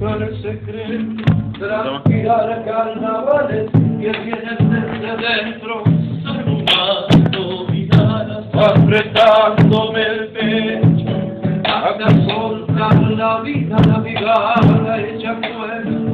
el secreto, transpirar carnavales que vienen desde dentro, sumando miradas, apretándome el pecho, hasta soltar la vida navegada hecha cuerpo,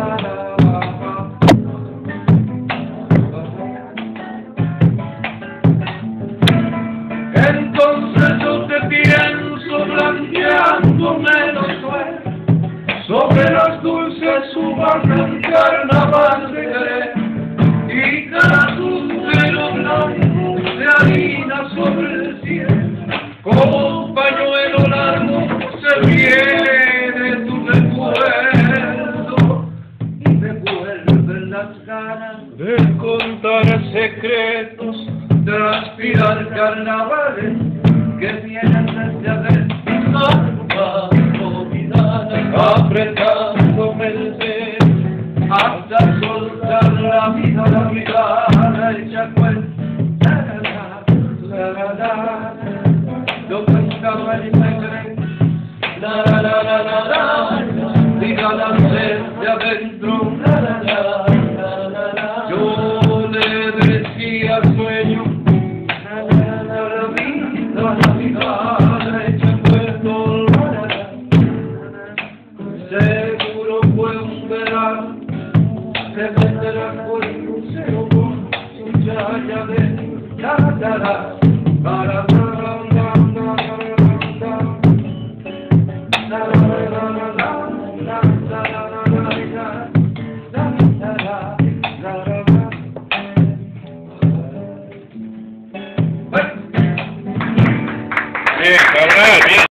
God. Los sobre las dulces uvas del carnaval de Jerez. Y cada lucero blanco de harina sobre el cielo. Como pañuelo largo se viene tu recuerdo. Y me vuelven las ganas de contar secretos transpirar carnavales que vienen desde adentro apretándome el dedo hasta soltar la vida, la mirada hecha cuenta. La, la, la, la, Yo pensaba se venderá por el su de para Bien, cabrón, bien.